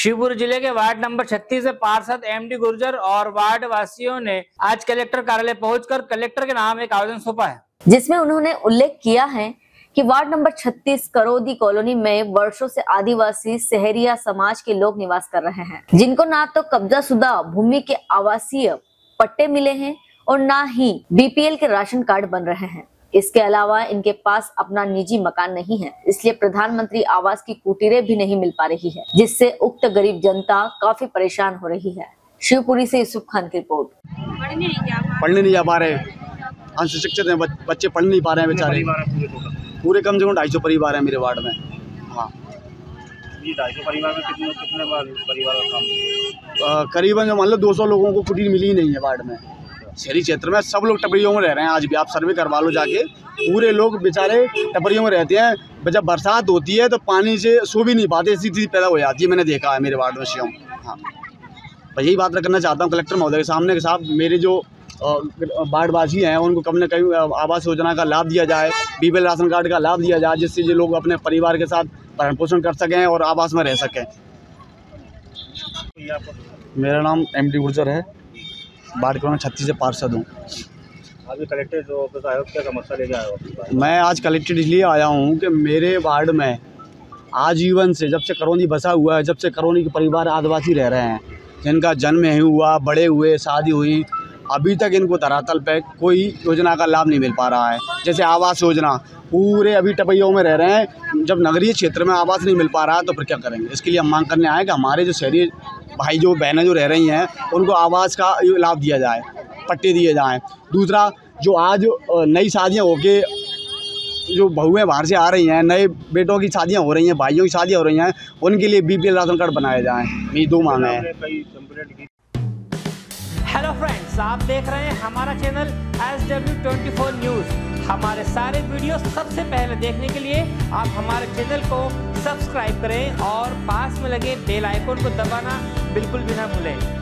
शिवपुरी ज़िले के ward number 36 से पार्षद एमडी गुर्जर और वार्ड वासियों ने आज कलेक्टर कार्यालय पहुंचकर कलेक्टर के नाम एक आवेदन सौंपा है। जिसमें उन्होंने उल्लेख किया है कि वार्ड नंबर 36 करोदी कॉलोनी में वर्षों से आदिवासी शहरिया समाज के लोग निवास कर रहे हैं। जिनको ना तो कब्जा शुदा भूमि के आवासीय पट्टे मिले हैं और ना ही बीपीएल के राशन कार्ड बन रहे हैं। इसके अलावा इनके पास अपना निजी मकान नहीं है इसलिए प्रधानमंत्री आवास की कुटीरें भी नहीं मिल पा रही है जिससे उक्त गरीब जनता काफ़ी परेशान हो रही है। शिवपुरी से यूसुफ खान की रिपोर्ट। पढ़ने नहीं जा पा रहे। अशिक्षित हैं बच्चे पढ़ नहीं पा रहे हैं बेचारे। पूरे कम से कम ढाई सौ परिवार है मेरे वार्ड में। हाँ। ढाई सौ परिवार में कितने कितने परिवार का काम? करीबन मान लो दो सौ लोगों को कुटीर मिली ही नहीं है वार्ड में। शहरी क्षेत्र में सब लोग टपरियों में रह रहे हैं। आज भी आप सर्वे करवा लो जाके। पूरे लोग बेचारे टपरियों में रहते हैं। जब बरसात होती है तो पानी से सो भी नहीं पाते ऐसी चीज़ पैदा हो जाती है मैंने देखा है मेरे वार्ड में। स्वयं हाँ। मैं यही बात करना चाहता हूँ कलेक्टर महोदय के सामने के साथ मेरे जो बाढ़वासी हैं उनको कम न अ, आवास योजना का लाभ दिया जाए बीपीएल राशन कार्ड का लाभ दिया जाए जिससे ये लोग अपने परिवार के साथ भरण पोषण कर सकें और आवास में रह सकें। मेरा नाम एम डी गुर्जर है। बाढ़ के छत्तीस से पार्षद हूँ कलेक्टर जो ऑफ़िस क्या समस्या लेके हो मैं आज कलेक्टेड इसलिए आया हूँ कि मेरे वार्ड में आजीवन से जब से करौनी बसा हुआ है जब से करौनी के परिवार आदिवासी रह रहे हैं जिनका जन्म ही हुआ बड़े हुए शादी हुई अभी तक इनको धरातल पे कोई योजना का लाभ नहीं मिल पा रहा है। जैसे आवास योजना पूरे अभी टपैयों में रह रहे हैं जब नगरीय क्षेत्र में आवास नहीं मिल पा रहा है तो फिर क्या करेंगे? इसके लिए हम मांग करने आए कि हमारे जो शहरी भाई जो बहनें जो रह रही हैं, उनको आवास का लाभ दिया जाए, पट्टे दिए जाएँ। दूसरा, जो आज नई शादियाँ होके जो बहुएँ बाहर से आ रही हैं, नए बेटों की शादियाँ हो रही हैं, भाइयों की शादियाँ हो रही हैं, उनके लिए बीपीएल राशन कार्ड बनाए जाएँ। ये दो मांगे हैं। हेलो फ्रेंड्स आप देख रहे हैं हमारा channel S W twenty four news हमारे सारे वीडियो सबसे पहले देखने के लिए आप हमारे चैनल को सब्सक्राइब करें और पास में लगे बेल आइकन को दबाना बिल्कुल भी ना भूलें।